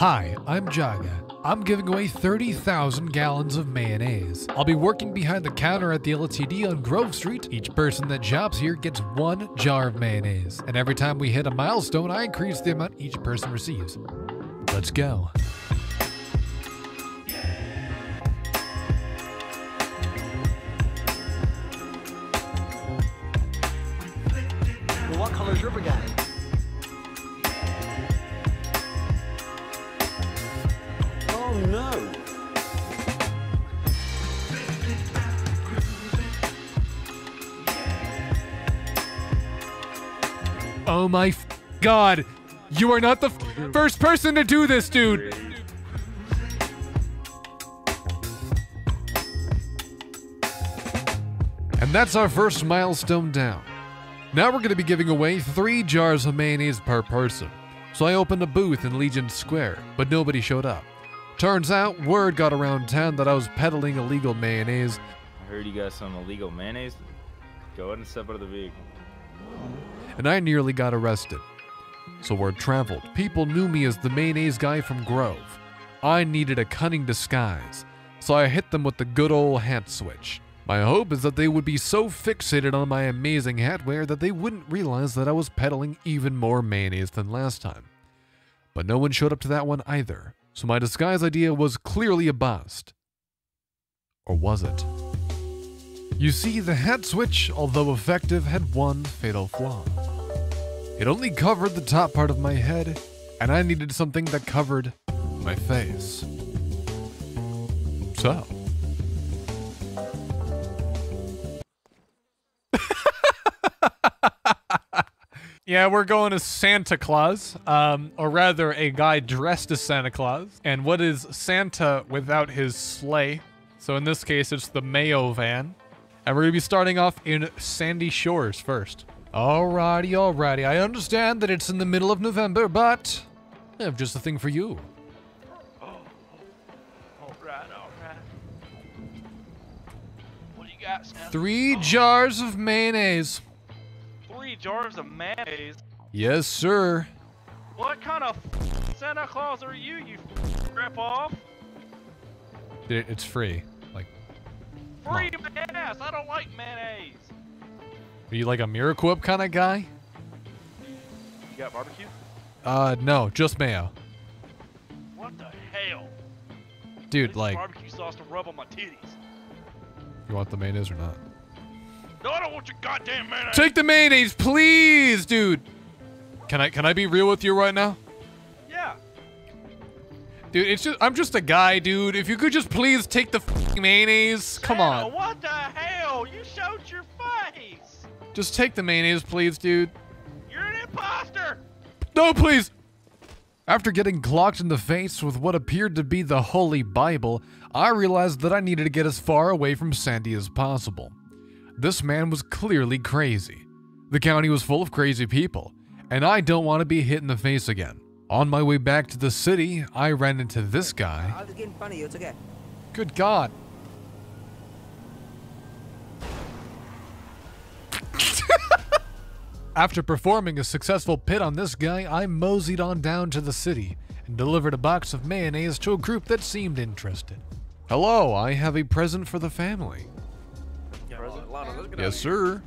Hi, I'm Jagga. I'm giving away 30,000 gallons of mayonnaise. I'll be working behind the counter at the LTD on Grove Street. Each person that shops here gets one jar of mayonnaise. And every time we hit a milestone, I increase the amount each person receives. Let's go. Well, what color's your brigade? Oh, no! Oh my god. You are not the first person to do this, dude. And that's our first milestone down. Now we're going to be giving away three jars of mayonnaise per person. So I opened a booth in Legion Square, but nobody showed up. Turns out, word got around town that I was peddling illegal mayonnaise, I heard you got some illegal mayonnaise. Go ahead and step out of the vehicle. and I nearly got arrested. So word traveled. People knew me as the mayonnaise guy from Grove. I needed a cunning disguise, so I hit them with the good old hat switch. My hope is that they would be so fixated on my amazing hat wear that they wouldn't realize that I was peddling even more mayonnaise than last time. But no one showed up to that one either, so my disguise idea was clearly a bust. Or was it? You see, the hat switch, although effective, had one fatal flaw. It only covered the top part of my head, and I needed something that covered my face. So. Yeah, we're going as Santa Claus, um, or rather, a guy dressed as Santa Claus. And what is Santa without his sleigh? So in this case, it's the Mayo van. And we're gonna be starting off in Sandy Shores first. Alrighty, alrighty. I understand that it's in the middle of November, but I have just a thing for you. All right, all right. What do you got, Santa? Three jars of mayonnaise. Three jars of mayonnaise. Yes, sir. What kind of Santa Claus are you, you rip off? It- It's free. Like, Free mayonnaise. I don't like mayonnaise. are you like a Miracle Whip kind of guy? You got barbecue? Uh, no, just mayo. What the hell? Dude, like, barbecue sauce to rub on my titties. you want the mayonnaise or not? No, I don't want your goddamn mayonnaise. Take the mayonnaise, please, dude. Can I can I be real with you right now? yeah. Dude, it's just I'm just a guy, dude. If you could just please take the mayonnaise. Come Santa, on. What the hell? You showed your face. Just take the mayonnaise, please, dude. You're an imposter. No, please. After getting clocked in the face with what appeared to be the Holy Bible, I realized that I needed to get as far away from Sandy as possible. This man was clearly crazy. The county was full of crazy people, and I don't want to be hit in the face again. On my way back to the city, I ran into this guy. I was getting funny. It's okay. Good God. After performing a successful pit on this guy, I moseyed on down to the city and delivered a box of mayonnaise to a group that seemed interested. Hello, I have a present for the family. Yes, sir.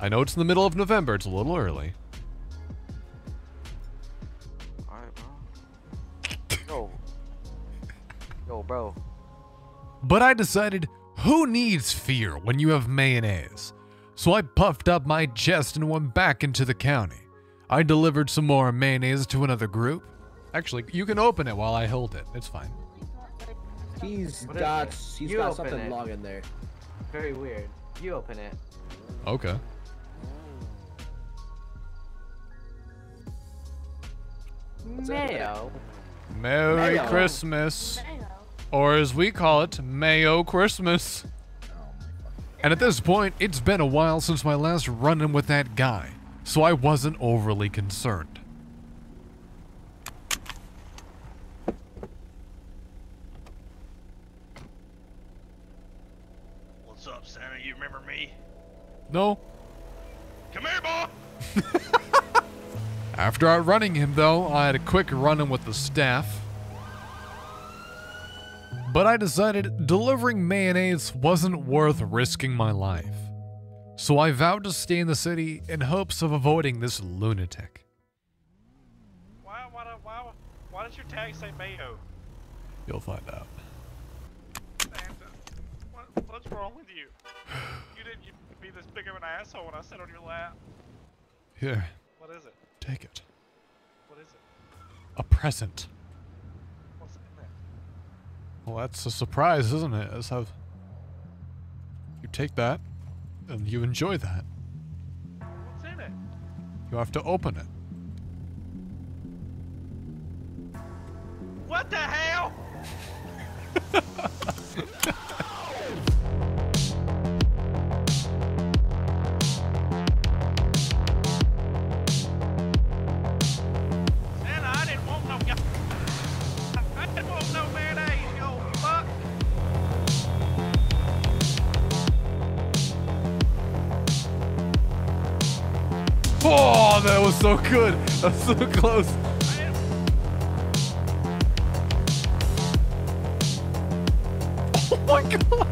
I know it's in the middle of November, it's a little early. Alright, bro. Yo. Yo, bro. But I decided, who needs fear when you have mayonnaise? So I puffed up my chest and went back into the county. I delivered some more mayonnaise to another group. Actually, you can open it while I hold it. It's fine. He's What is got it? he's You got something it. long in there. Very weird. You open it. Okay. Mayo. Merry Mayo. Christmas. Or as we call it, Mayo Christmas. And at this point, it's been a while since my last run in with that guy, so I wasn't overly concerned. What's up, Santa? You remember me? No, Come here, boy. After outrunning him, though, I had a quick run in with the staff. But I decided delivering mayonnaise wasn't worth risking my life. So I vowed to stay in the city in hopes of avoiding this lunatic. Why, why, why, why does your tag say mayo? You'll find out. What's wrong with you? You didn't you be this big of an asshole when I sat on your lap. Here, What is it? take it. What is it? A present. What's in there? Well, that's a surprise, isn't it? Let's have. You take that, and you enjoy that. What's in it? You have to open it. That was so good. That's so close. Oh my god.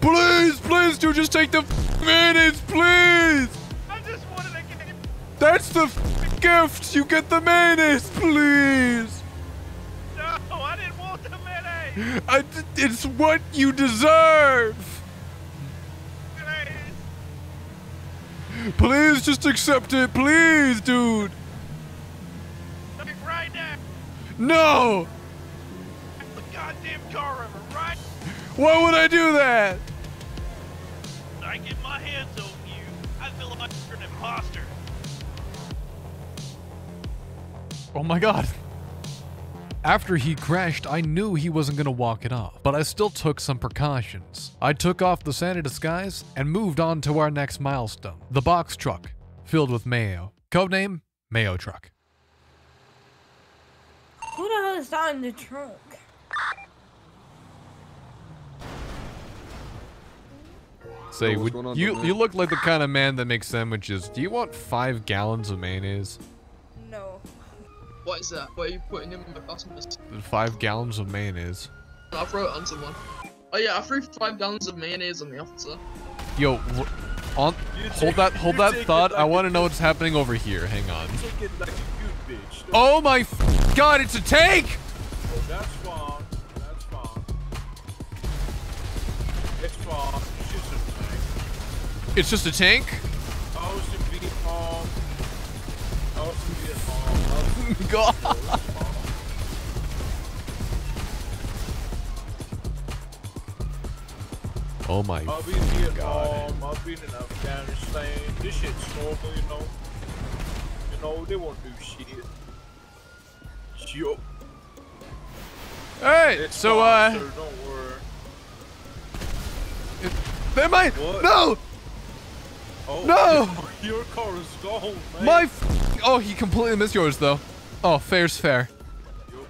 please, please, do just take the mayonnaise, please. I just wanted to get. That's the gift. You get the mayonnaise, please. No, I didn't want the. I, it's what you deserve. Mayonnaise. Please just accept it, please, dude. Right. No. The goddamn car river, right? Why would I do that? I get my hands on you. I feel like an imposter. Oh my god. After he crashed, I knew he wasn't gonna walk it off, but I still took some precautions. I took off the Santa disguise and moved on to our next milestone the box truck, filled with mayo. Codename Mayo Truck. Who the hell is that in the trunk? Say, what's would, on, you, you look like the kind of man that makes sandwiches. Do you want five gallons of mayonnaise? No. What is that? What are you putting in my customers? Five gallons of mayonnaise. I'll throw it on someone. Oh yeah, I threw five gallons of mayonnaise on the officer. Yo, wh- on hold that hold that take it thought. I want to know what's happening over here. Hang on. Like a good bitch. Oh my f- god, it's a tank! Oh, that's fine. That's fine. It's fine. It's just a tank. It's just a tank? God. Oh my. I've been in Vietnam. I've been in Afghanistan. This shit's normal, you know. You know, they won't do shit. Yup. Hey, It's so fine, uh, sir, don't worry. there my What? no, Oh, No! Your car is gone, man. my. F- oh, he completely missed yours though. Oh, fair's fair. Yup.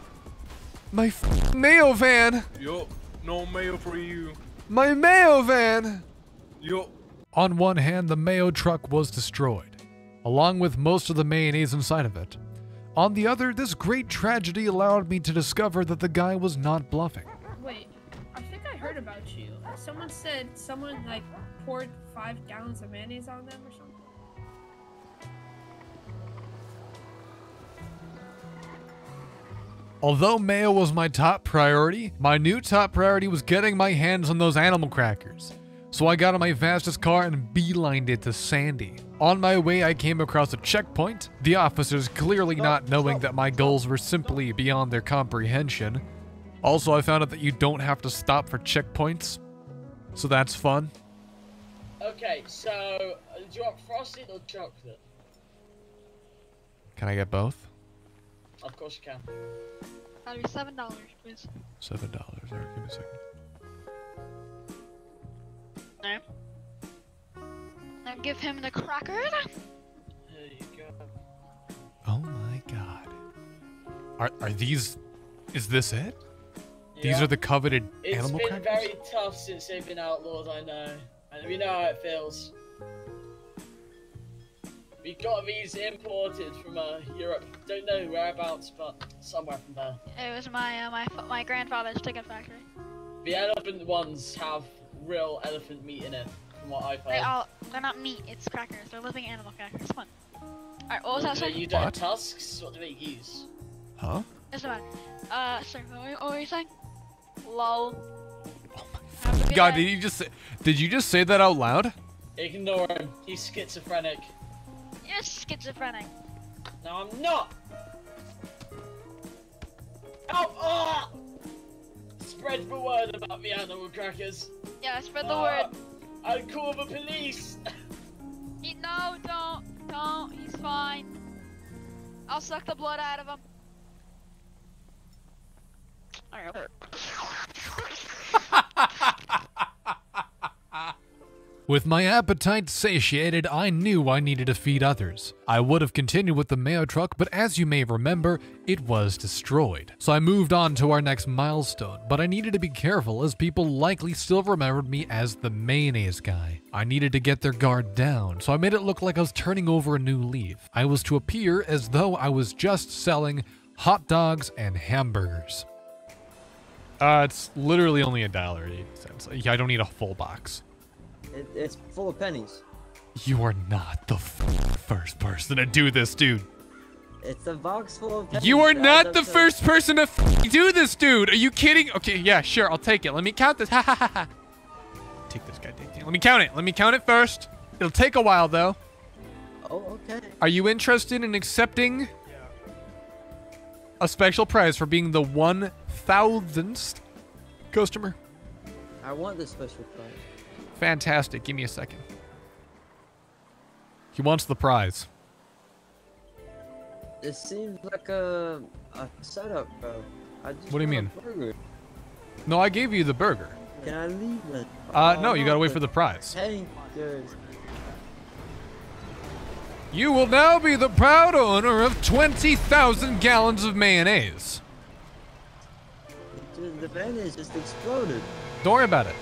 My f- mayo van, Yup. No mail for you. my mayo van. Yup. On one hand, the mayo truck was destroyed, along with most of the mayonnaise inside of it. On the other, this great tragedy allowed me to discover that the guy was not bluffing. Wait, I think I heard about you. Someone said someone like poured five gallons of mayonnaise on them or something. Although mayo was my top priority, my new top priority was getting my hands on those animal crackers. So I got in my fastest car and beelined it to Sandy. On my way, I came across a checkpoint, the officers clearly not knowing that my goals were simply beyond their comprehension. Also, I found out that you don't have to stop for checkpoints, so that's fun. Okay, so uh, do you want frosted or chocolate? Can I get both? Of course you can. That'll be seven dollars, please. Seven dollars. Alright, give me a second. There. Now give him the cracker. Here you go. Oh my god. Are are these? Is this it? These are the coveted It's animal been very tough since they've been outlawed, I know. And we know how it feels. We got these imported from uh, Europe. Don't know whereabouts, but somewhere from there. It was my uh, my my grandfather's chicken factory. The elephant ones have real elephant meat in it, from what I've heard. They all they're not meat. It's crackers. They're living animal crackers. Come on. All right. What was that do they saying? use their What? tusks? What do they use? Huh? It's not matter. Uh, sorry. What were, what were you saying? Lol. Have a God, day. did you just say, did you just say that out loud? Ignore him. He's schizophrenic. You're schizophrenic. No, I'm not. Help! Ah! Spread the word about the animal crackers. Yeah, spread the Ah, word. I'll call the police. He, no, don't, don't. He's fine. I'll suck the blood out of him. Alright. With my appetite satiated, I knew I needed to feed others. I would have continued with the mayo truck, but as you may remember, it was destroyed. So I moved on to our next milestone, but I needed to be careful as people likely still remembered me as the mayonnaise guy. I needed to get their guard down, so I made it look like I was turning over a new leaf. I was to appear as though I was just selling hot dogs and hamburgers. Uh, it's literally only a dollar eighty cents. I don't need a full box. It, it's full of pennies. You are not the f- first person to do this, dude. It's a box full of pennies. You are not the first person to f- do this, dude. Are you kidding? Okay, yeah, sure, I'll take it. Let me count this. Ha ha ha ha. Take this guy. Take it. Let me count it. Let me count it first. It'll take a while, though. Oh, okay. Are you interested in accepting a special prize for being the one thousandth customer? I want this special prize. Fantastic. Give me a second. He wants the prize. It seems like a a setup, bro. I just What do you mean? No, I gave you the burger. Can I leave it? Uh, Oh, no, you gotta wait for the the prize. tankers. You will now be the proud owner of 20,000 gallons of mayonnaise. The van is just exploded. Don't worry about it.